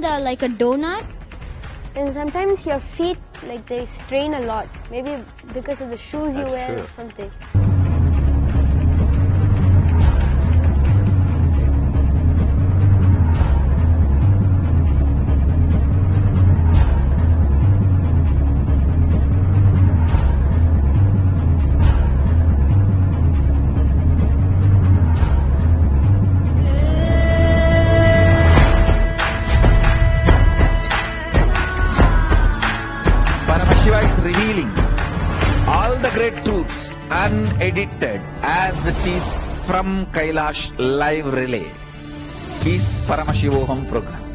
like a donut? And sometimes your feet, like they strain a lot. Maybe because of the shoes you That's wear or something. Paramashiva revealing all the great truths unedited as it is from Kailash live relay. His Paramashivoham program.